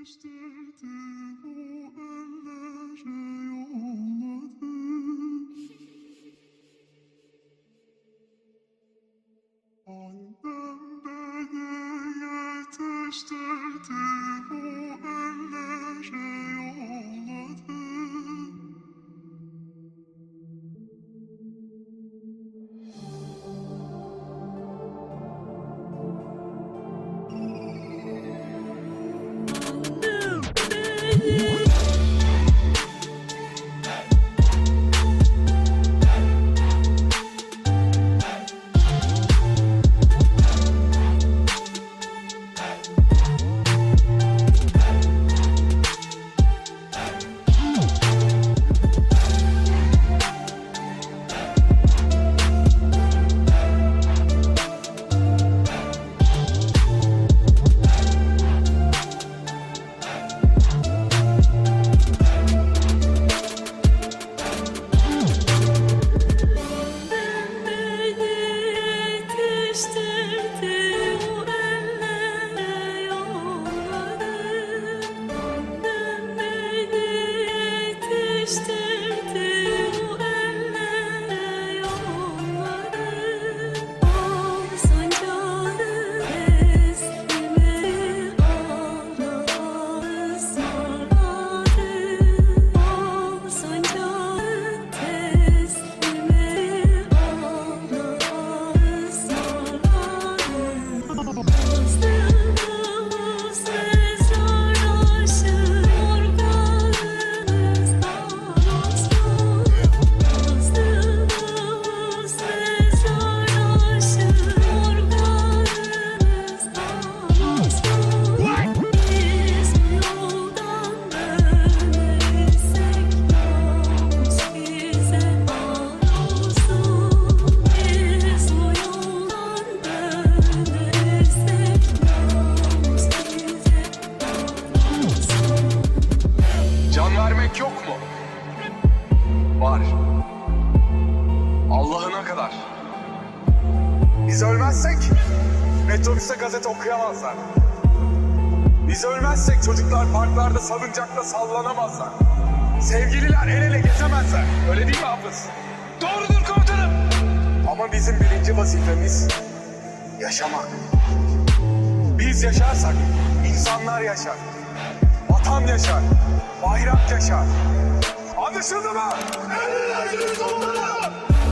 Annem beni yetiştirdi still Var. Allah'ına kadar. Biz ölmezsek metrobüste gazete okuyamazlar. Biz ölmezsek çocuklar parklarda salıncakla sallanamazlar. Sevgililer el ele gezemezler. Öyle değil mi Hafız? Doğrudur komutanım. Ama bizim birinci vazifemiz yaşamak. Biz yaşarsak insanlar yaşar. Vatan yaşar. Bayrak yaşar. 兄弟们哎呀这是怎